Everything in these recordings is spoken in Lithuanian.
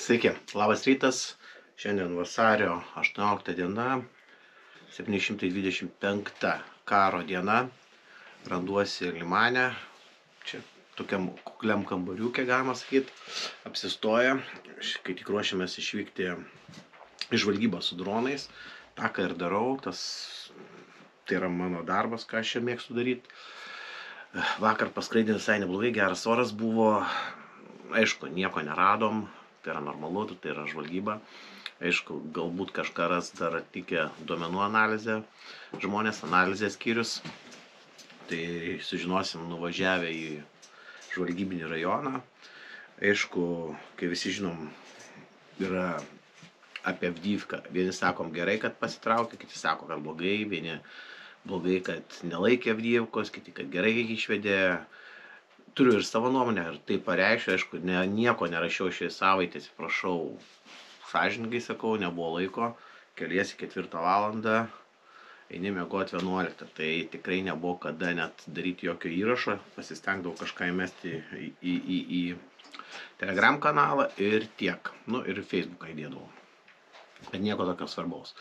Sveiki, labas rytas. Šiandien vasario 18 diena, 725 karo diena. Randuosi Limane, čia tokiam kukliam kambariukė, galima sakyti, apsistoja, kai tik ruošiamės išvykti į žvalgybą su dronais. Ta, ką ir darau, tas tai yra mano darbas, ką aš čia mėgstu daryti. Vakar paskraidė visai neblogai, geras oras buvo, aišku, nieko neradom, tai yra normalu, tai yra žvalgyba. Aišku, galbūt kažką ras dar tikė duomenų analizė, žmonės analizės skyrius. Tai sužinosim nuvažiavę į žvalgybinį rajoną. Aišku, kai visi žinom, yra apie Vdyvką. Vieni sakom gerai, kad pasitraukė, kiti sako, kad blogai, vieni blogai, kad nelaikė Vdyvkos, kiti, kad gerai išvedė turiu ir savo nuomonę ir tai pareiškiu, aišku, ne, nieko nerašiau šiai savaitė, atsiprašau, sąžininkai sakau, nebuvo laiko, keliesi ketvirtą valandą, eini mėgoti 11, tai tikrai nebuvo kada net daryti jokio įrašo, pasistengdavau kažką įmesti į, į, į, į Telegram kanalą ir tiek, nu ir Facebooką įdėdavau, bet nieko tokio svarbaus.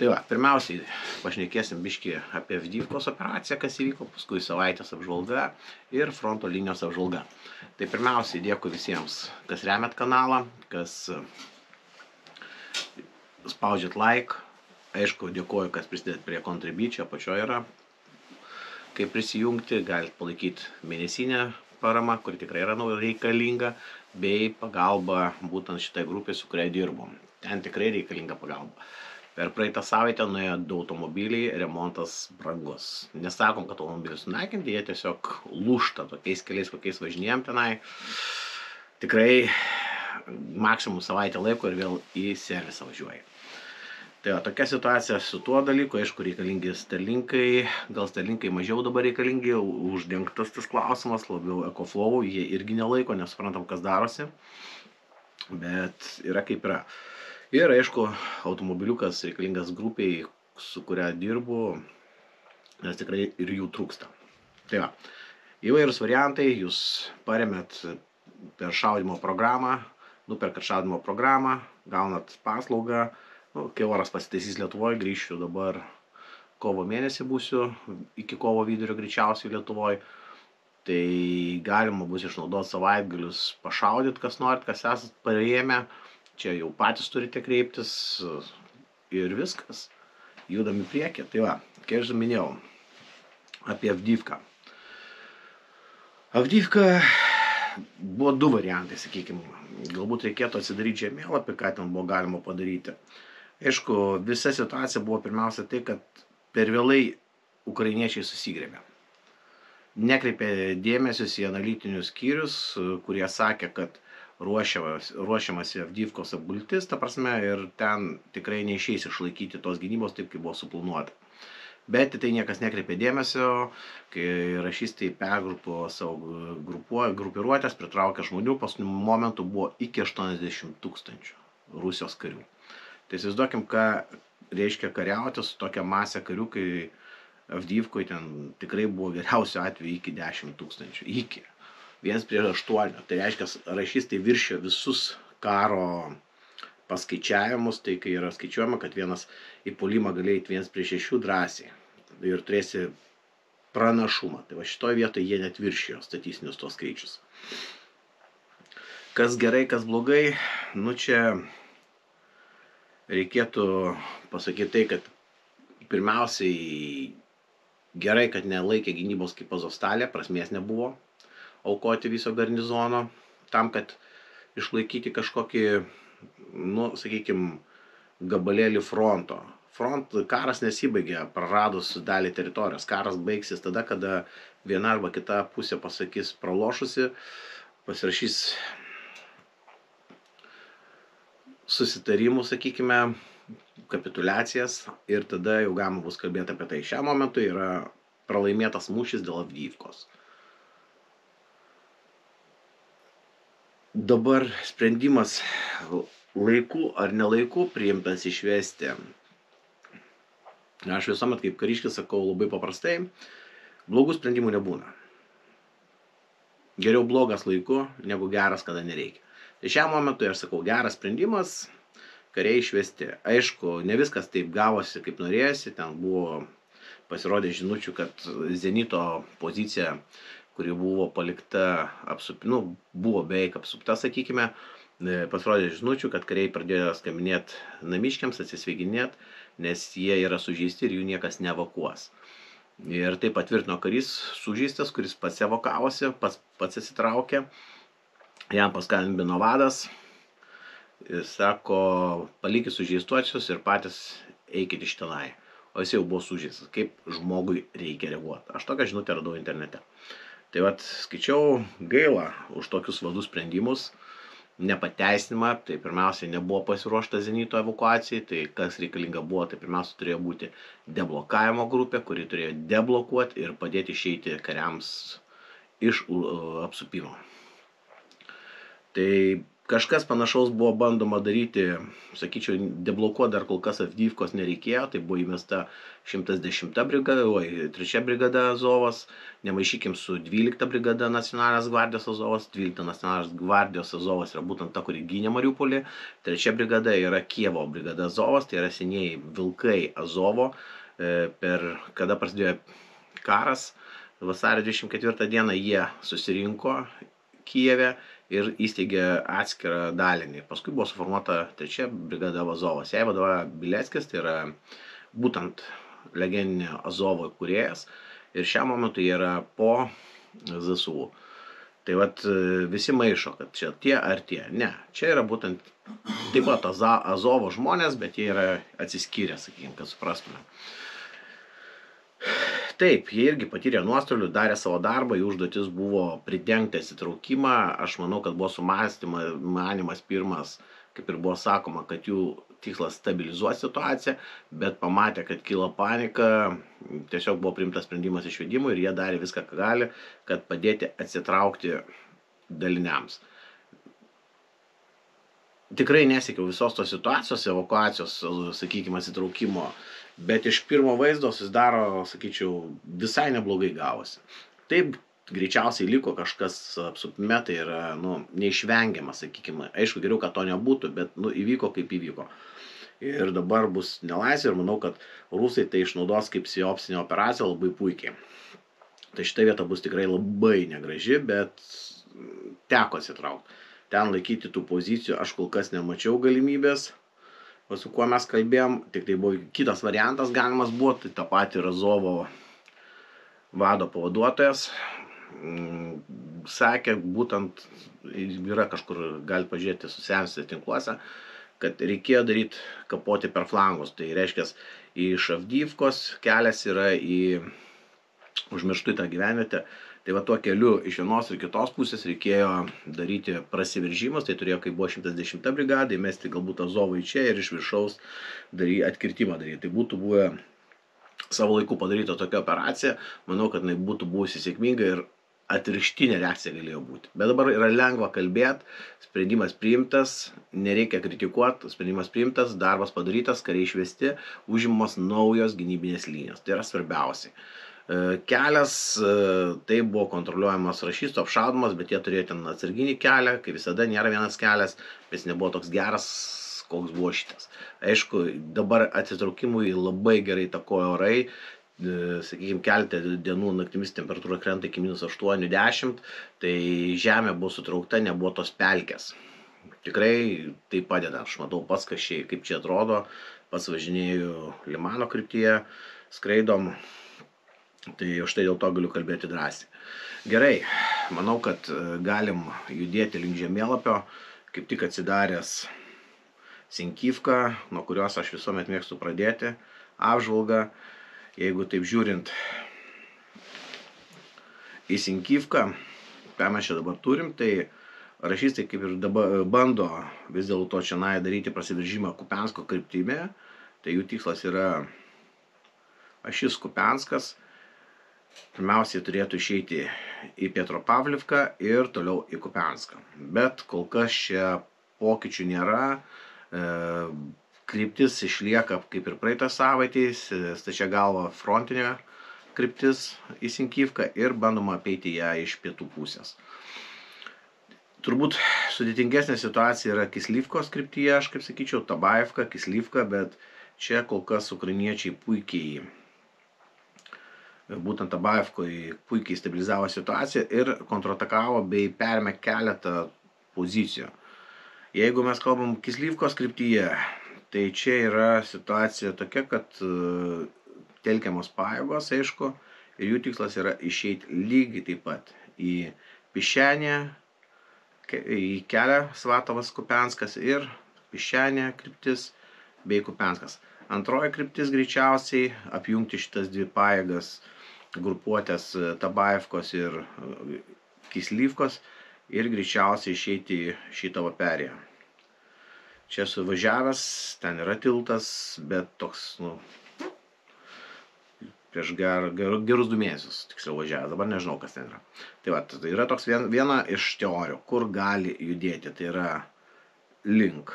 Tai va, pirmiausiai pašnekėsim biški apie Vdyvkos operaciją, kas įvyko, paskui savaitės apžvalga ir fronto linijos apžvalga. Tai pirmiausiai dėkui visiems, kas remet kanalą, kas spaudžiat like. Aišku, dėkuoju, kas prisidėt prie kontribyčio, apačioje yra. Kaip prisijungti, galite palaikyti mėnesinę paramą, kuri tikrai yra reikalinga, bei pagalba būtent šitai grupė, su kuria dirbom. Ten tikrai reikalinga pagalba. Per praeitą savaitę nuėjo du automobiliai, remontas brangus. Nesakom, kad automobilius sunaikinti, jie tiesiog lūšta tokiais keliais, kokiais važinėjom tenai. Tikrai maksimum savaitę laiko ir vėl į servisą važiuoji. Tai va, tokia situacija su tuo dalyku, aišku, reikalingi sterlinkai, gal sterlinkai mažiau dabar reikalingi, uždengtas tas klausimas, labiau ekoflow, jie irgi nelaiko, nesuprantam, kas darosi, bet yra kaip yra. Ir aišku, automobiliukas reikalingas grupiai, su kuria dirbu, nes tikrai ir jų trūksta. Tai va, įvairūs variantai, jūs paremėt per šaudimo programą, nuperkat šaudimo programą, gaunat paslaugą, nu, kai oras pasitaisys Lietuvoje, grįšiu dabar kovo mėnesį būsiu, iki kovo vidurio greičiausiai Lietuvoje, tai galima bus išnaudoti savaitgalius, pašaudyti, kas norit, kas esat pareėmę čia jau patys turite kreiptis ir viskas. Judam į priekį. Tai va, kaip aš minėjau, apie Avdyvką. Avdyvka buvo du variantai, sakykime. Galbūt reikėtų atsidaryti žemėlapį, ką ten buvo galima padaryti. Aišku, visa situacija buvo pirmiausia tai, kad per vėlai ukrainiečiai susigrėmė. Nekreipė dėmesius į analitinius skyrius, kurie sakė, kad ruošiamas, ruošiamasi Avdyvkos apgultis, ta prasme, ir ten tikrai neišeis išlaikyti tos gynybos taip, kaip buvo suplanuota. Bet tai niekas nekreipė dėmesio, kai rašystai pergrupo savo grupuo, grupiruotės, pritraukė žmonių, paskutiniu momentu buvo iki 80 tūkstančių Rusijos karių. Tai įsivaizduokim, ką reiškia kariauti su tokia masė karių, kai Avdyvkoje ten tikrai buvo geriausio atveju iki 10 tūkstančių. Iki viens prie aštuonių. Tai reiškia, rašystai viršio visus karo paskaičiavimus, tai kai yra skaičiuojama, kad vienas į polimą galėjai viens prie šešių drąsiai ir turėsi pranašumą. Tai va šitoje vietoje jie net viršijo statistinius tos skaičius. Kas gerai, kas blogai, nu čia reikėtų pasakyti tai, kad pirmiausiai gerai, kad nelaikė gynybos kaip Azovstalė, prasmės nebuvo, aukoti viso garnizono tam, kad išlaikyti kažkokį, nu, sakykime, gabalėlį fronto. Front karas nesibaigia praradus dalį teritorijos. Karas baigsis tada, kada viena arba kita pusė pasakys pralošusi, pasirašys susitarimų, sakykime, kapitulacijas ir tada jau galima bus kalbėti apie tai. Šiam momentui yra pralaimėtas mūšis dėl Avdyvkos. Dabar sprendimas laiku ar nelaiku priimtas išvesti. Aš visuomet kaip kariškis sakau labai paprastai, blogų sprendimų nebūna. Geriau blogas laiku, negu geras, kada nereikia. Tai šiam momentui aš sakau, geras sprendimas, kariai išvesti. Aišku, ne viskas taip gavosi, kaip norėjusi, ten buvo pasirodė žinučių, kad Zenito pozicija, kuri buvo palikta, apsup, nu, buvo beveik apsupta, sakykime, e, pasirodė žinučių, kad kariai pradėjo skambinėti namiškiams, atsisveiginėti, nes jie yra sužeisti ir jų niekas nevakuos. Ir tai patvirtino karys sužeistas, kuris pats evakavosi, pats, pats atsitraukė. Jam paskambino vadas. Sako, palikit sužeistuočius ir patys eikit iš tenai. O jis jau buvo sužeistas. Kaip žmogui reikia reaguoti. Aš tokią žinutę radau internete. Tai vad, skaičiau gailą už tokius vadų sprendimus nepateisinimą, tai pirmiausiai nebuvo pasiruošta Zenito evakuacijai, tai kas reikalinga buvo, tai pirmiausia turėjo būti deblokavimo grupė, kuri turėjo deblokuoti ir padėti išeiti kariams iš apsupimo. Tai Kažkas panašaus buvo bandoma daryti, sakyčiau, deblokuoti dar kol kas Avdyvkos nereikėjo, tai buvo įmesta 110 brigada, oi, 3 brigada Azovas, nemaišykim su 12 brigada Nacionalinės gvardijos Azovas, 12 Nacionalinės gvardijos Azovas yra būtent ta, kuri gynė Mariupolį, 3 brigada yra Kievo brigada Azovas, tai yra senieji vilkai Azovo, e, per kada prasidėjo karas, vasario 24 dieną jie susirinko Kijeve ir įsteigė atskirą dalinį. Paskui buvo suformuota trečia brigada Vazovas. Jai vadovauja Bileckis, tai yra būtent legendinė Azovo įkūrėjas. Ir šiam momentui yra po ZSU. Tai vat visi maišo, kad čia tie ar tie. Ne, čia yra būtent taip pat Azovo žmonės, bet jie yra atsiskyrę, sakykime, kad suprastume. Taip, jie irgi patyrė nuostolių, darė savo darbą, jų užduotis buvo pridengti atsitraukimą. Aš manau, kad buvo sumanimas pirmas, kaip ir buvo sakoma, kad jų tikslas stabilizuoti situaciją, bet pamatė, kad kilo panika, tiesiog buvo priimtas sprendimas išvedimui ir jie darė viską, ką gali, kad padėti atsitraukti daliniams. Tikrai nesiekiau visos tos situacijos, evakuacijos, sakykime, atsitraukimo bet iš pirmo vaizdo susidaro, sakyčiau, visai neblogai gavosi. Taip, greičiausiai liko kažkas apsupime, tai yra, nu, neišvengiama, sakykime. Aišku, geriau, kad to nebūtų, bet, nu, įvyko kaip įvyko. Ir dabar bus nelaisvė ir manau, kad rusai tai išnaudos kaip siopsinė operacija labai puikiai. Tai šitą vietą bus tikrai labai negraži, bet teko atsitraukti. Ten laikyti tų pozicijų aš kol kas nemačiau galimybės o su kuo mes kalbėjom, tik tai buvo kitas variantas galimas buvo, tai tą patį Razovo vado pavaduotojas mm, sakė, būtent yra kažkur, gali pažiūrėti susiausiuose tinkluose, kad reikėjo daryti kapoti per flangus. Tai reiškia, iš Avdyvkos kelias yra į užmirštų tą gyvenvietę tai va tuo keliu iš vienos ir kitos pusės reikėjo daryti prasiveržimus tai turėjo kai buvo šimtas dešimta brigada įmesti galbūt azovui čia ir iš viršaus dary atkirtimą daryt tai būtų buvę savo laiku padaryta tokia operacija manau kad jinai būtų buvusi sėkminga ir atvirkštinė reakcija galėjo būti. Bet dabar yra lengva kalbėti, sprendimas priimtas, nereikia kritikuoti, sprendimas priimtas, darbas padarytas, kariai išvesti, užimamos naujos gynybinės linijos. Tai yra svarbiausiai. E, kelias e, taip buvo kontroliuojamas rašystų apšaudomas, bet jie turėjo ten atsarginį kelią, kaip visada nėra vienas kelias, jis nebuvo toks geras, koks buvo šitas. Aišku, dabar atsitraukimui labai gerai takojo orai, e, sakykime, keletą dienų naktimis temperatūra krenta iki minus 8-10, tai žemė buvo sutraukta, nebuvo tos pelkės. Tikrai tai padeda, aš matau pats, čia, kaip čia atrodo, pats važinėjau Limano kryptyje, skraidom, Tai už tai dėl to galiu kalbėti drąsiai. Gerai, manau, kad e, galim judėti link žemėlapio, kaip tik atsidaręs Sinkivką, nuo kurios aš visuomet mėgstu pradėti apžvalgą. Jeigu taip žiūrint į Sinkivką, ką mes čia dabar turim, tai rašystai kaip ir dabar bando vis dėlto čia daryti prasidiržimą Kupensko kryptimi, tai jų tikslas yra ašis Kupenskas pirmiausiai turėtų išeiti į Pietropavlivką ir toliau į Kupianską. Bet kol kas čia pokyčių nėra. E, kryptis išlieka kaip ir praeitą savaitę, stačia galva frontinė kryptis į Sinkivką ir bandoma apeiti ją iš pietų pusės. turbūt sudėtingesnė situacija yra Kislyvkos kryptyje, aš kaip sakyčiau, Tabaevka, Kislyvka, bet čia kol kas ukrainiečiai puikiai, būtent Tabaevkoje puikiai stabilizavo situaciją ir kontratakavo bei perėmė keletą pozicijų. Jeigu mes kalbam Kislyvkos kryptyje, tai čia yra situacija tokia, kad e, telkiamos pajėgos, aišku, ir jų tikslas yra išeiti lygiai taip pat į Pišenę, į kelią Svatovas Kupenskas ir Pišenė kryptis bei Kupenskas. Antroji kryptis greičiausiai apjungti šitas dvi pajėgas grupuotės e, Tabaevkos ir e, Kislyvkos ir greičiausiai išeiti į šitą perėją. Čia suvažiavęs, ten yra tiltas, bet toks, nu, prieš ger, ger, gerus du mėnesius, tiksliau važiavęs, dabar nežinau, kas ten yra. Tai va, tai yra toks vien, viena iš teorijų, kur gali judėti, tai yra link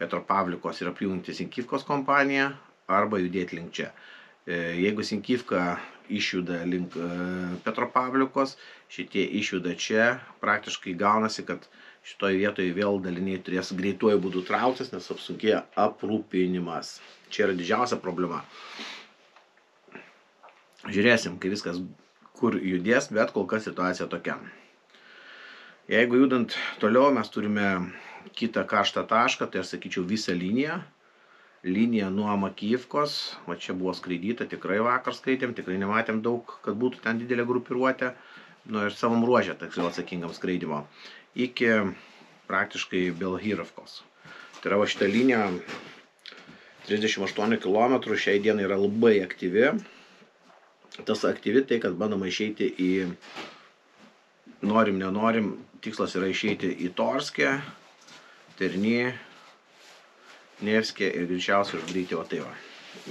Petropavlikos ir apjungti Sinkivkos kompaniją arba judėti link čia. E, jeigu Sinkivka išjuda link e, Petropavlikos, šitie išjuda čia, praktiškai gaunasi, kad šitoje vietoje vėl daliniai turės greituoju būdu trauktis, nes apsunkėja aprūpinimas. Čia yra didžiausia problema. Žiūrėsim, kai viskas kur judės, bet kol kas situacija tokia. Jeigu judant toliau mes turime kitą karštą tašką, tai aš sakyčiau visą liniją. Linija nuo Makyvkos, va čia buvo skraidyta, tikrai vakar skaitėm, tikrai nematėm daug, kad būtų ten didelė grupiruotė, nu ir savam ruožė, tiksliau atsakingam skraidimo, iki praktiškai Belhyrovkos. Tai yra va šitą liniją 38 km šiai dienai yra labai aktyvi, tas aktyvi tai, kad bandoma išeiti į, norim, nenorim, tikslas yra išeiti į Torskę, Terny, Nevskė ir greičiausiai uždaryti o tai va.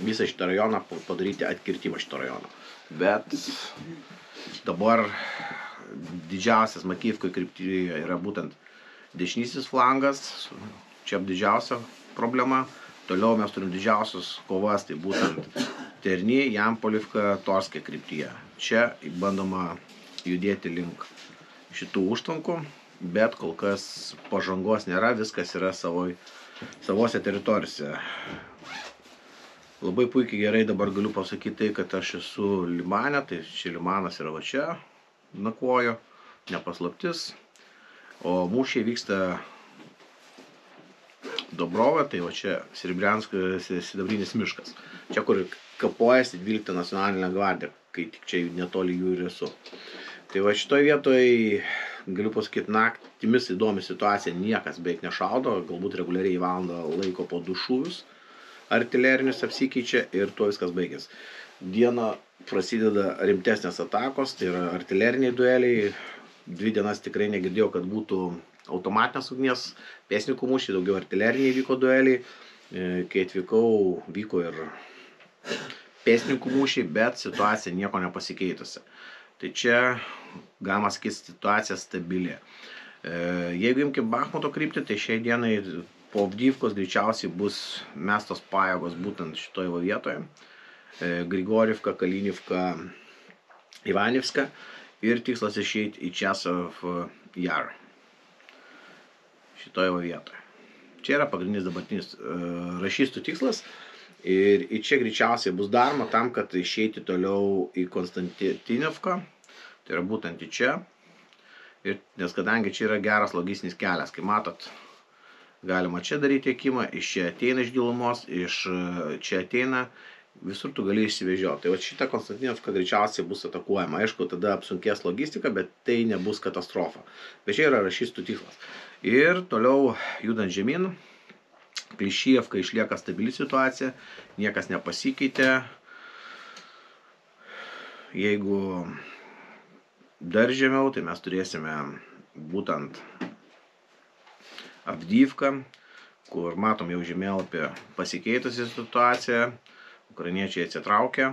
Visą šitą rajoną padaryti atkirtimą šito rajono. Bet dabar didžiausias Makyvkoj kryptyje yra būtent dešinysis flangas, čia didžiausia problema. Toliau mes turim didžiausias kovas, tai būtent Terni, Jampolivka, Torskė kryptyje. Čia bandoma judėti link šitų užtvankų, bet kol kas pažangos nėra, viskas yra savoj, savose teritorijose. Labai puikiai gerai dabar galiu pasakyti tai, kad aš esu Limane, tai čia Limanas yra va čia, nakvojo, nepaslaptis. O mūšiai vyksta Dobrova, tai va čia sidabrinis miškas. Čia kur kapojasi 12 nacionalinė gvardija, kai tik čia netoli jų ir esu. Tai va šitoje vietoje, galiu pasakyti, naktimis įdomi situacija, niekas beveik nešaudo, galbūt reguliariai valandą laiko po du šūvius, artilerinius apsikeičia ir tuo viskas baigės. Dieną prasideda rimtesnės atakos, tai yra artileriniai dueliai, dvi dienas tikrai negirdėjau, kad būtų automatinės ugnies pėsnikų mūšiai, daugiau artileriniai vyko dueliai, e, kai atvykau vyko ir pėsninkų mūšiai, bet situacija nieko nepasikeitusi. Tai čia, galima sakyti, situacija stabili. E, jeigu imkim Bachmuto kryptį, tai šiai dienai po Avdyvkos greičiausiai bus mestos pajėgos būtent šitoje vietoje. E, Grigorivka, Kalinivka, Ivanivska ir tikslas išeiti į Česov Jar šitoje vietoje. Čia yra pagrindinis dabartinis rašystų tikslas Ir į čia greičiausiai bus daroma tam, kad išeiti toliau į Konstantinivką, tai yra būtent į čia. Ir, nes kadangi čia yra geras logistinis kelias, kai matot, galima čia daryti tiekimą, iš čia ateina iš gilumos, iš čia ateina, visur tu gali išsivežioti. Tai va šitą Konstantinovką greičiausiai bus atakuojama. Aišku, tada apsunkės logistika, bet tai nebus katastrofa. Bet čia yra rašystų tikslas. Ir toliau judant žemyn, Klišijevka išlieka stabili situacija, niekas nepasikeitė. Jeigu dar žemiau, tai mes turėsime būtent Avdyvką, kur matom jau žemėlapį pasikeitusi situaciją, ukrainiečiai atsitraukia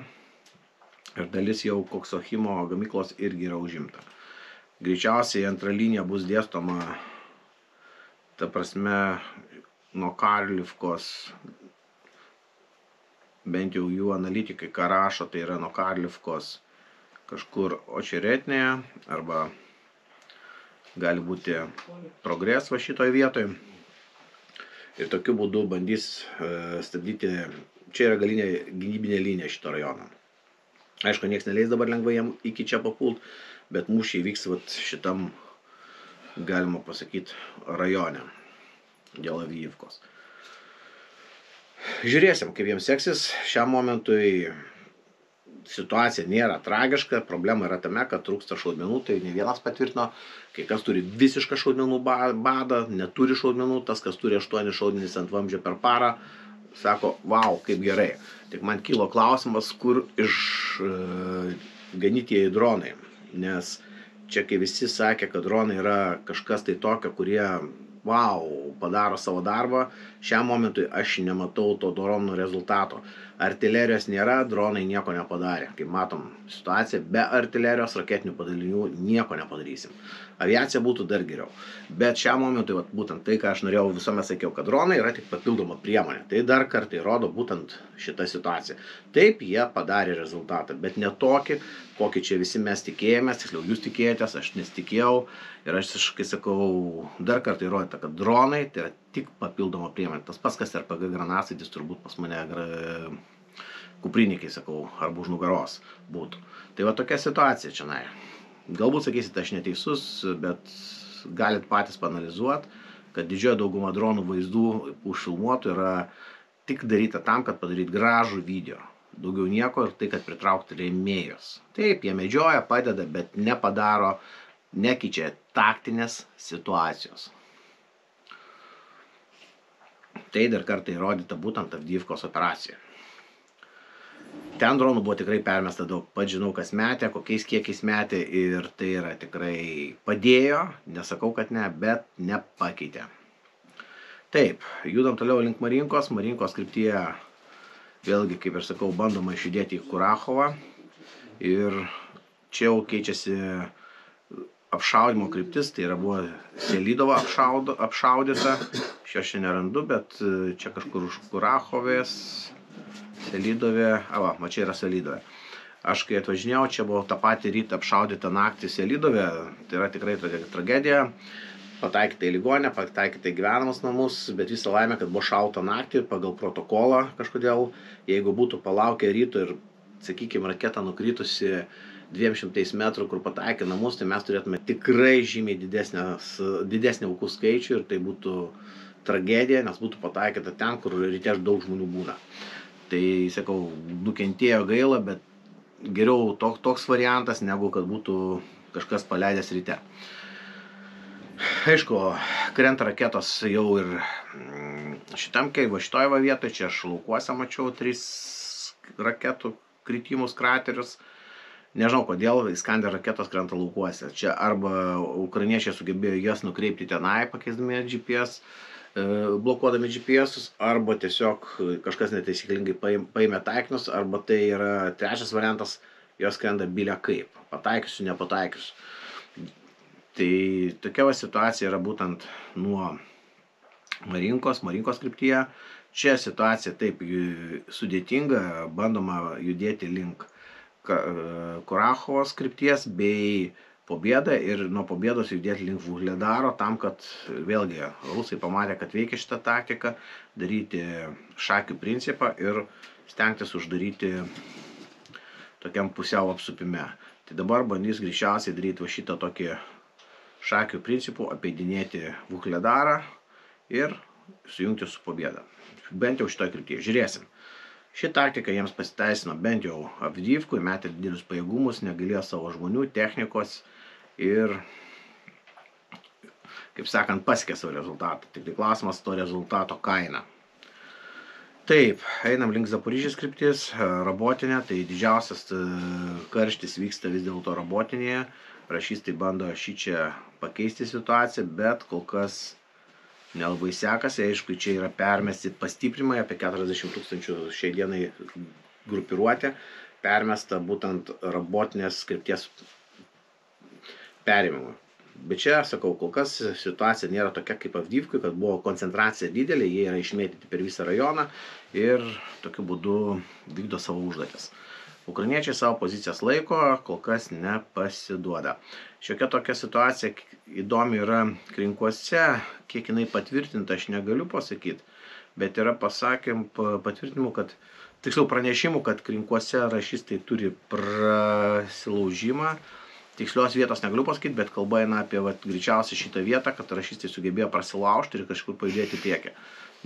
ir dalis jau Koksochimo gamyklos irgi yra užimta. Greičiausiai antra linija bus dėstoma, ta prasme, nuo Karlivkos, bent jau jų analitikai, ką rašo, tai yra nuo Karlivkos kažkur Očeretnėje arba gali būti progres va šitoje vietoje. Ir tokiu būdu bandys e, stabdyti, čia yra galinė gynybinė linija šito rajono. Aišku, niekas neleis dabar lengvai jam iki čia papult, bet mūšiai vyks vat, šitam, galima pasakyti, rajone dėl Avijivkos. Žiūrėsim, kaip jiems seksis. Šiam momentui situacija nėra tragiška, problema yra tame, kad trūksta šaudmenų, tai ne vienas patvirtino, kai kas turi visišką šaudmenų badą, neturi šaudmenų, tas, kas turi 8 šaudmenys ant vamzdžio per parą, sako, wow, kaip gerai. Tik man kilo klausimas, kur iš uh, ganytieji dronai, nes čia kai visi sakė, kad dronai yra kažkas tai tokio, kurie wow, padaro savo darbą, šiam momentui aš nematau to dronų rezultato. Artilerijos nėra, dronai nieko nepadarė. Kaip matom situaciją, be artilerijos raketinių padalinių nieko nepadarysim. Aviacija būtų dar geriau. Bet šiam momentui, vat, būtent tai, ką aš norėjau visuomet sakiau, kad dronai yra tik papildoma priemonė. Tai dar kartą įrodo būtent šitą situaciją. Taip, jie padarė rezultatą, bet ne tokį, kokį čia visi mes tikėjomės, tiksliau jūs tikėjotės, aš nesitikėjau. Ir aš, kai sakau, dar kartą įrodyta, kad dronai tai yra tik papildoma priemonė. Tas pats, kas RPG granatsaitis turbūt pas mane gra... kuprinikai, sakau, arba už nugaros būtų. Tai va tokia situacija čia. Na. Galbūt sakysite, aš neteisus, bet galit patys panalizuoti, kad didžioji dauguma dronų vaizdų užfilmuotų yra tik daryta tam, kad padaryti gražų video. Daugiau nieko ir tai, kad pritraukti rėmėjus. Taip, jie medžioja, padeda, bet nepadaro, nekeičia taktinės situacijos. Tai dar kartą įrodyta būtent Avdyvkos operacija. Ten dronų buvo tikrai permesta daug. Pat žinau, kas metė, kokiais kiekiais metė ir tai yra tikrai padėjo, nesakau, kad ne, bet nepakeitė. Taip, judam toliau link Marinkos. Marinkos kryptyje vėlgi, kaip ir sakau, bandoma išjudėti į Kurachovą. Ir čia jau keičiasi apšaudimo kryptis, tai yra buvo Selydova apšaudo, apšaudyta, šio čia nerandu, bet e, čia kažkur už Kurachovės, Selydovė, ava, ma čia yra Selydovė. Aš kai atvažinėjau, čia buvo tą patį rytą apšaudyta naktį Selydovė, tai yra tikrai tragedija. Pataikyti į ligonę, pataikyti į gyvenamus namus, bet visą laimę, kad buvo šalta naktį pagal protokolą kažkodėl, jeigu būtų palaukę ryto ir, sakykime, raketa nukritusi 200 metrų, kur pataikė namus, tai mes turėtume tikrai žymiai didesnį aukų skaičių ir tai būtų tragedija, nes būtų pataikyta ten, kur ryte daug žmonių būna. Tai, sakau, nukentėjo gaila, bet geriau toks, toks variantas, negu kad būtų kažkas paleidęs ryte. Aišku, krenta raketos jau ir mm, šitam, kai va šitoje vietoje, čia aš laukuose mačiau tris raketų kritimus kraterius. Nežinau, kodėl Iskander raketos krenta laukuose. Čia arba ukrainiečiai sugebėjo jas nukreipti tenai, pakeisdami GPS, e, blokuodami GPS, arba tiesiog kažkas netaisyklingai paėmė taikinius, arba tai yra trečias variantas, jos skrenda bilia kaip, pataikysiu, nepataikysiu. Tai tokia va situacija yra būtent nuo Marinkos, Marinkos kryptyje. Čia situacija taip sudėtinga, bandoma judėti link Kurachovos krypties bei Pobėdą ir nuo Pobėdos judėti link Vuhledaro tam, kad vėlgi rusai pamatė, kad veikia šitą taktiką, daryti šakių principą ir stengtis uždaryti tokiam pusiau apsupime. Tai dabar bandys greičiausiai daryti va šitą tokį šakių principų, apeidinėti Vuhledarą ir sujungti su Pobėda. Bent jau šitoje kryptyje. Žiūrėsim. Ši taktika jiems pasiteisino bent jau Avdyvkui, metė didelius pajėgumus, negalėjo savo žmonių, technikos ir, kaip sakant, pasiekė savo rezultatą. Tik tai klausimas to rezultato kaina. Taip, einam link Zaporyžės kryptis, robotinė, tai didžiausias e, karštis vyksta vis dėlto robotinėje. Rašystai bando šį čia pakeisti situaciją, bet kol kas nelabai sekasi, aišku, čia yra permesti pastiprimai apie 40 tūkstančių šiai dienai grupiruotė, permesta būtent robotinės skripties perimimui. Bet čia, sakau, kol kas situacija nėra tokia kaip Avdyvkui, kad buvo koncentracija didelė, jie yra išmėtyti per visą rajoną ir tokiu būdu vykdo savo užduotis. Ukrainiečiai savo pozicijas laiko, kol kas nepasiduoda. Šiokia tokia situacija įdomi yra krinkuose, kiek jinai patvirtinta, aš negaliu pasakyti, bet yra pasakym, patvirtinimų, kad tiksliau pranešimų, kad krinkuose rašystai turi prasilaužimą. Tikslios vietos negaliu pasakyti, bet kalba eina apie vat, greičiausiai šitą vietą, kad rašystai sugebėjo prasilaužti ir kažkur pajudėti priekį.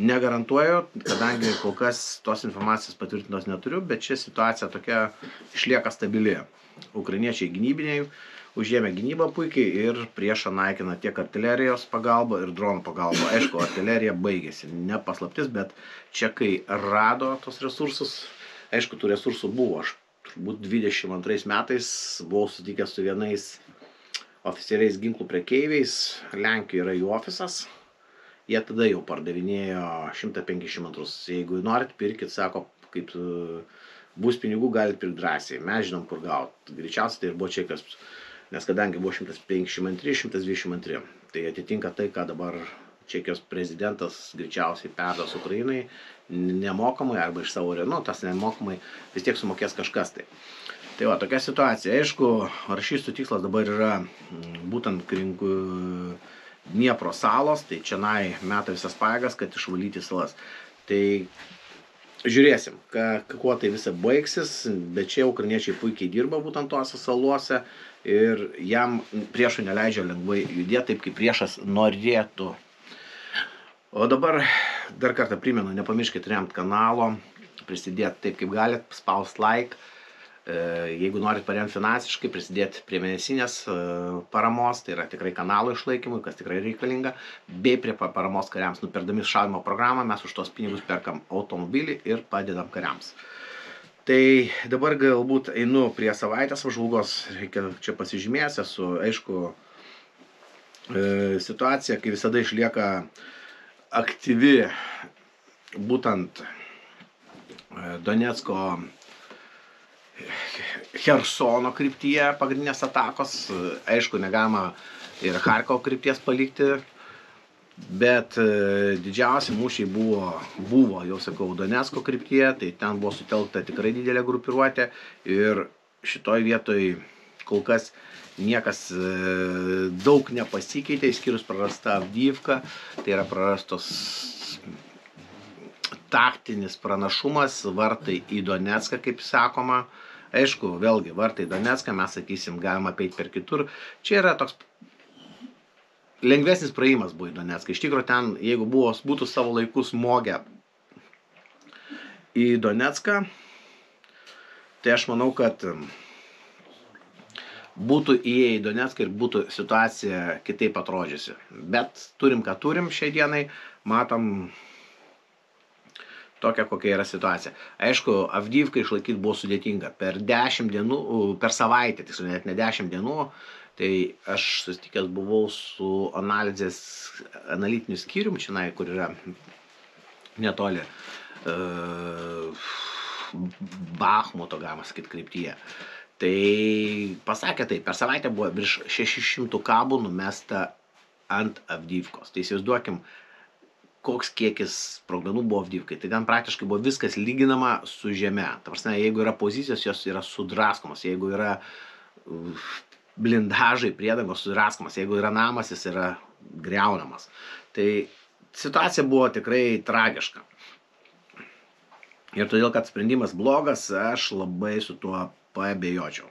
Negarantuoju, kadangi kol kas tos informacijos patvirtintos neturiu, bet ši situacija tokia išlieka stabili. Ukrainiečiai gynybiniai užėmė gynybą puikiai ir priešą naikina tiek artilerijos pagalba ir dronų pagalba. Aišku, artilerija baigėsi, ne paslaptis, bet čekai rado tos resursus. Aišku, tų resursų buvo. Aš turbūt 22 metais buvau sutikęs su vienais oficialiais ginklų prekeiviais. Lenkijoje yra jų ofisas. Jie tada jau pardavinėjo 150 metrus. Jeigu norit, pirkit, sako, kaip bus pinigų, galite pirkti drąsiai. Mes žinom, kur gauti. Greičiausiai tai ir buvo čekas nes kadangi buvo 152, 122, tai atitinka tai, ką dabar Čekijos prezidentas greičiausiai perduos Ukrainai nemokamai arba iš savo renų, tas nemokamai vis tiek sumokės kažkas tai. Tai va, tokia situacija. Aišku, rašystų tikslas dabar yra būtent krink Dniepro salos, tai čia nai meta visas pajėgas, kad išvalyti salas. Tai žiūrėsim, ka, kuo tai visa baigsis, bet čia ukrainiečiai puikiai dirba būtent tuose saluose ir jam priešui neleidžia lengvai judėti taip, kaip priešas norėtų. O dabar dar kartą primenu, nepamirškite remt kanalo, prisidėti taip, kaip galite, spaust like, jeigu norit paremti finansiškai, prisidėti prie mėnesinės e, paramos, tai yra tikrai kanalo išlaikymui, kas tikrai reikalinga, bei prie paramos kariams. Nuperdami šaudimo programą mes už tos pinigus perkam automobilį ir padedam kariams. Tai dabar galbūt einu prie savaitės apžvalgos, reikia čia pasižymės, esu, aišku, e, situacija, kai visada išlieka aktyvi būtent Donetsko Hersono kryptyje pagrindinės atakos. Aišku, negalima ir Harkovo krypties palikti, bet e, didžiausi mūšiai buvo, buvo, jau sakau, Donetsko kryptyje, tai ten buvo sutelkta tikrai didelė grupiruotė ir šitoj vietoj kol kas niekas e, daug nepasikeitė, išskyrus prarasta Avdyvka, tai yra prarastos taktinis pranašumas, vartai į Donetską, kaip sakoma, Aišku, vėlgi, vartai Donetską, mes sakysim, galima apeiti per kitur. Čia yra toks lengvesnis praėjimas buvo į Donetską. Iš tikrųjų, ten, jeigu buvo, būtų savo laikus smogę į Donetską, tai aš manau, kad būtų įėję į Donetską ir būtų situacija kitaip atrodžiusi. Bet turim, ką turim šiai dienai, matom tokia kokia yra situacija. Aišku, Avdyvką išlaikyti buvo sudėtinga. Per 10 dienų, per savaitę, tiksliau net ne 10 dienų, tai aš susitikęs buvau su analizės, analitiniu skyrium, čia, kur yra netoli uh, Bahmuto, galima sakyti, kryptyje. Tai pasakė tai, per savaitę buvo virš 600 kabų numesta ant Avdyvkos. Tai įsivaizduokim, koks kiekis sprogmenų buvo Avdyvkai. Tai ten praktiškai buvo viskas lyginama su žeme. Ta prasme, jeigu yra pozicijos, jos yra sudraskomos, jeigu yra blindažai, priedangos sudraskomas, jeigu yra namas, jis yra greunamas. Tai situacija buvo tikrai tragiška. Ir todėl, kad sprendimas blogas, aš labai su tuo pabejočiau.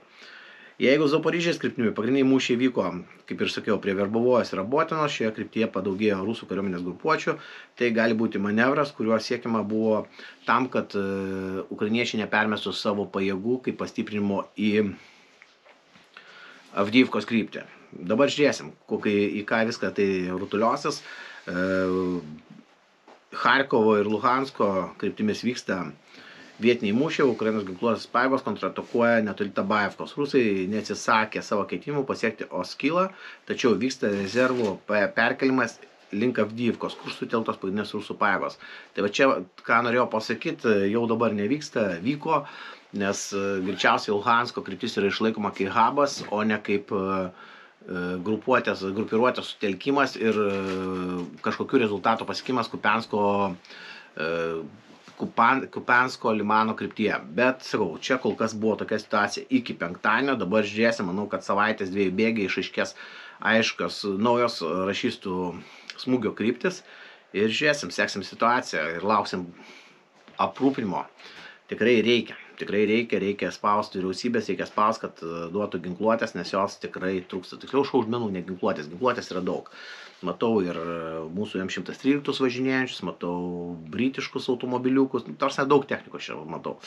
Jeigu Zaporižės kryptimi pagrindiniai mūšiai vyko, kaip ir sakiau, prie Verbovojos ir Abotinos, šioje kryptyje padaugėjo rusų kariuomenės grupuočių, tai gali būti manevras, kuriuo siekiama buvo tam, kad uh, ukrainiečiai nepermestų savo pajėgų kaip pastiprinimo į Avdyvkos kryptį. Dabar žiūrėsim, kokį, į ką viską tai rutuliosis. Uh, Harkovo ir Luhansko kryptimis vyksta vietiniai mūšiai, Ukrainos ginkluotas pajėgos kontratakuoja netoli Tabajevkos. Rusai neatsisakė savo keitimų pasiekti Oskilą, tačiau vyksta rezervų perkelimas link Avdyvkos, kur suteltos pagrindinės rusų pajėgos. Tai va čia, ką norėjau pasakyti, jau dabar nevyksta, vyko, nes e, greičiausiai Luhansko kryptis yra išlaikoma kaip hubas, o ne kaip e, e, grupuotės, grupiruotės sutelkimas ir kažkokiu rezultato pasiekimas Kupensko Kupan, Kupensko Limano kryptyje. Bet, sakau, čia kol kas buvo tokia situacija iki penktadienio, dabar žiūrėsim, manau, kad savaitės dviejų bėgiai išaiškės aiškios naujos rašystų smūgio kryptis ir žiūrėsim, seksim situaciją ir lauksim aprūpinimo. Tikrai reikia, tikrai reikia, reikia spausti vyriausybės, reikia spausti, kad duotų ginkluotės, nes jos tikrai trūksta. Tikriau šaudmenų, ne ginkluotės, ginkluotės yra daug matau ir mūsų M113 važinėjančius, matau britiškus automobiliukus, nu, tarsi daug technikos čia matau.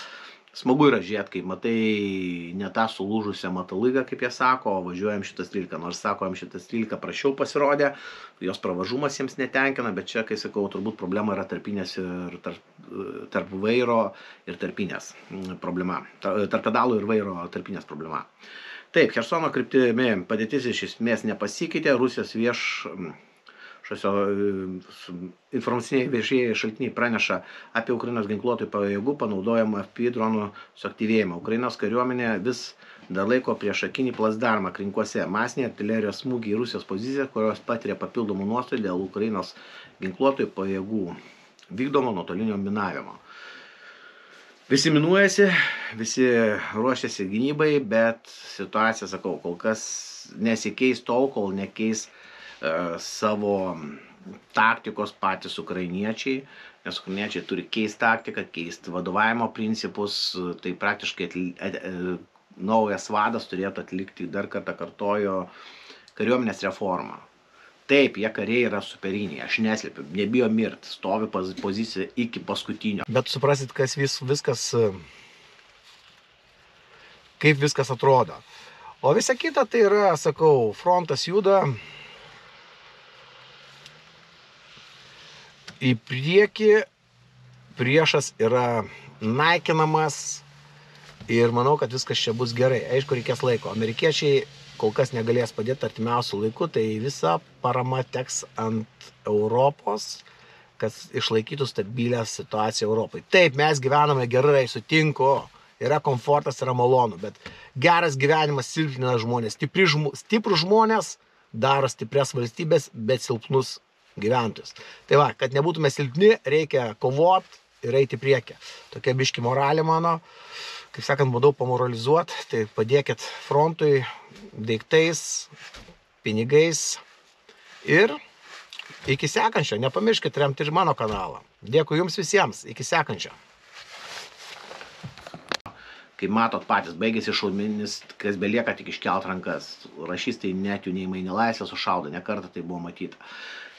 Smagu yra žiūrėti, kai matai ne tą sulūžusią matalygą, kaip jie sako, važiuojam 113, nors sako, M113 prašiau pasirodė, jos pravažumas jiems netenkina, bet čia, kai sakau, turbūt problema yra tarpinės ir tarp, tarp vairo ir tarpinės problema, tarp pedalų ir vairo tarpinės problema. Taip, Hersono kryptimi padėtis iš esmės nepasikeitė, Rusijos vieš šosio informaciniai viešieji šaltiniai praneša apie Ukrainos ginkluotojų pajėgų panaudojamą FP dronų suaktyvėjimą. Ukrainos kariuomenė vis dar laiko priešakinį plasdarmą krinkuose masiniai artilerijos smūgiai į Rusijos poziciją, kurios patiria papildomų nuostolių dėl Ukrainos ginkluotojų pajėgų vykdomo nuotolinio minavimo. Visi minuojasi, visi ruošiasi gynybai, bet situacija, sakau, kol kas nesikeis tol, kol nekeis uh, savo taktikos patys ukrainiečiai, nes ukrainiečiai turi keisti taktiką, keisti vadovavimo principus, tai praktiškai atly, at, at, naujas vadas turėtų atlikti, dar kartą kartojo, kariuomenės reformą. Taip, jie kariai yra superiniai, aš neslėpiu, nebijo mirti, stovi poziciją iki paskutinio. Bet suprasit, kas vis, viskas, kaip viskas atrodo. O visa kita tai yra, sakau, frontas juda, į priekį priešas yra naikinamas ir manau, kad viskas čia bus gerai. Aišku, reikės laiko. Amerikiečiai kol kas negalės padėti artimiausių laikų, tai visa parama teks ant Europos, kad išlaikytų stabilę situaciją Europai. Taip, mes gyvename gerai, sutinku, yra komfortas, yra malonu, bet geras gyvenimas silpnina žmonės. Stipri, stiprų žmonės daro stiprias valstybės, bet silpnus gyventojus. Tai va, kad nebūtume silpni, reikia kovot ir eiti priekį. Tokia biški moralė mano, kaip sakant, bandau pamoralizuoti, tai padėkit frontui daiktais, pinigais ir iki sekančio. Nepamirškit remti ir mano kanalą. Dėkui jums visiems, iki sekančio kaip matot patys, baigėsi šauminis, kas belieka tik iškelt rankas. Rašystai net jų neįmai nelaisvę sušaudo, ne kartą tai buvo matyta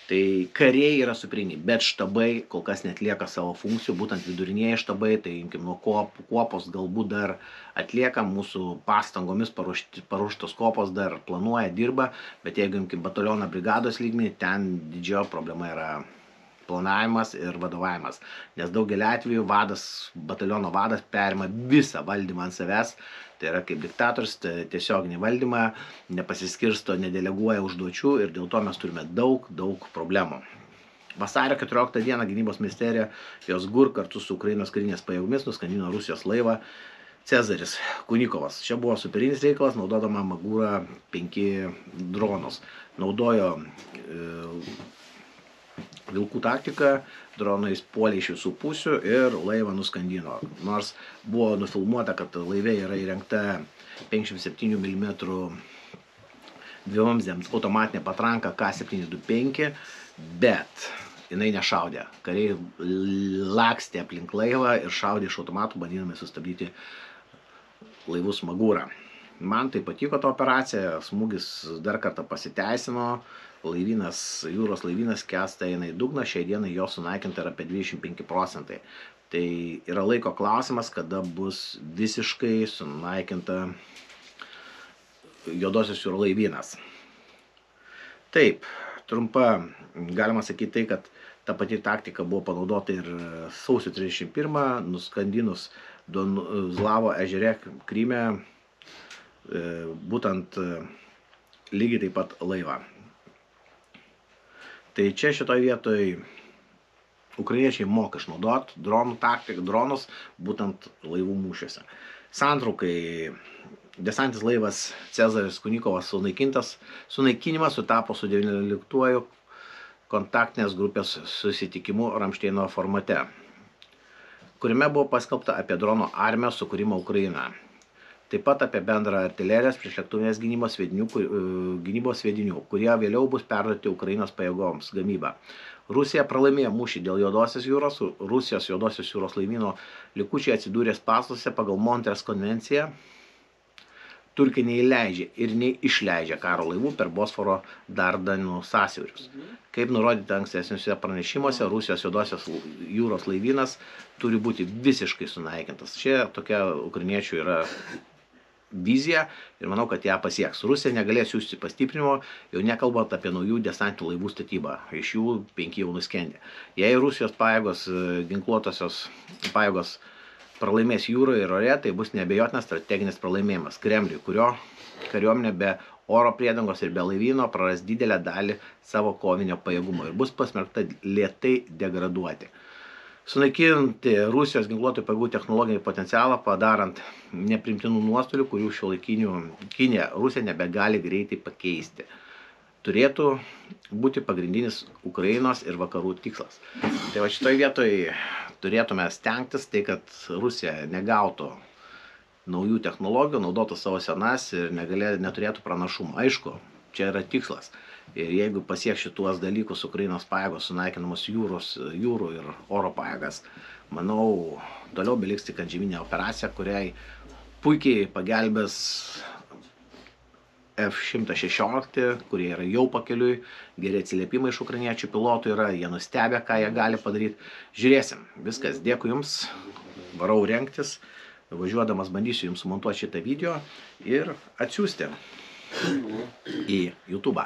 tai kariai yra superiniai bet štabai kol kas neatlieka savo funkcijų būtent vidurinieji štabai tai imkim nuo kuop kuopos galbūt dar atlieka mūsų pastangomis paruošti paruoštos kuopos dar planuoja dirba bet jeigu imkim bataliono brigados lygmenį ten didžioji problema yra planavimas ir vadovavimas. Nes daugeliu atvejų vadas bataliono vadas perima visą valdymą ant savęs tai yra kaip diktatorius tiesioginį valdymą nepasiskirsto nedeleguoja užduočių ir dėl to mes turime daug daug problemų Vasario 14 dieną gynybos ministerija jos GUR kartu su Ukrainos karinės pajėgomis nuskandino Rusijos laivą Cezaris Kunikovas. Čia buvo superinis reikalas, naudodama Magūrą 5 dronus. Naudojo e, vilkų taktika, dronais puolė iš visų pusių ir laivą nuskandino. Nors buvo nufilmuota, kad laivė yra įrengta 57 mm dvivamzdėms automatinė patranka K725, bet jinai nešaudė. Kariai lakstė aplink laivą ir šaudė iš automatų, bandydami sustabdyti laivus Magūrą. Man tai patiko ta operacija, smūgis dar kartą pasiteisino, laivynas, jūros laivynas kesta eina į dugną, šiai dienai jo sunaikinta yra apie 25 procentai. Tai yra laiko klausimas, kada bus visiškai sunaikinta juodosios jūro laivynas. Taip, trumpa, galima sakyti tai, kad ta pati taktika buvo panaudota ir sausio 31, nuskandinus Donzlavo ežere Kryme, būtent lygiai taip pat laivą. Tai čia šitoje vietoje ukrainiečiai moka išnaudoti dronų taktiką, dronus būtent laivų mūšiuose. Santraukai desantis laivas Cezaris Kunikovas sunaikintas, sunaikinimas sutapo su 19 kontaktinės grupės susitikimu Ramšteino formate. kuriame buvo paskelbta apie drono armijos sukūrimą Ukrainoje. Taip pat apie bendrą artilerijos priešlėktuvinės gynybos sviedinių, kur- e, gynybos sviedinių, kurie vėliau bus perduoti Ukrainos pajėgoms gamybą. Rusija pralaimėjo mūšį dėl Juodosios jūros, Rusijos Juodosios jūros laivyno likučiai atsidūrė spasuose pagal Montres konvenciją. Turkija neįleidžia ir neišleidžia karo laivų per Bosforo Dardanų sąsiaurius. Kaip nurodyta ankstesniuose pranešimuose, Rusijos Juodosios jūros laivynas turi būti visiškai sunaikintas. Čia tokia ukrainiečių yra vizija ir manau, kad ją pasieks. Rusija negalės siūsti pastiprinimo, jau nekalbant apie naujų desantinių laivų statybą. Iš jų penki jau nuskendė. Jei Rusijos pajėgos, e, ginkluotosios pajėgos pralaimės jūroje ir ore, tai bus nebejotinas strateginis pralaimėjimas Kremliui, kurio kariuomenė be oro priedangos ir be laivyno praras didelę dalį savo kovinio pajėgumo ir bus pasmerkta lietai degraduoti. Sunaikinti Rusijos ginkluotojų pajėgų technologinį potencialą, padarant neprimtinų nuostolių, kurių šio laikinių Kinė Rusija nebegali greitai pakeisti. Turėtų būti pagrindinis Ukrainos ir vakarų tikslas. Tai va šitoje vietoje turėtume stengtis tai, kad Rusija negautų naujų technologijų, naudotų savo senas ir negalė, neturėtų pranašumą. Aišku, čia yra tikslas. Ir jeigu pasieks šituos dalykus Ukrainos pajėgos sunaikinamos jūros, jūrų ir oro pajėgas, manau, toliau beliks tik antžeminė operacija, kuriai puikiai pagelbės F-116, kurie yra jau pakeliui, geri atsiliepimai iš ukrainiečių pilotų yra, jie nustebė, ką jie gali padaryti. Žiūrėsim, viskas, dėkui Jums, varau renktis, važiuodamas bandysiu Jums sumontuoti šitą video ir atsiųsti į YouTube.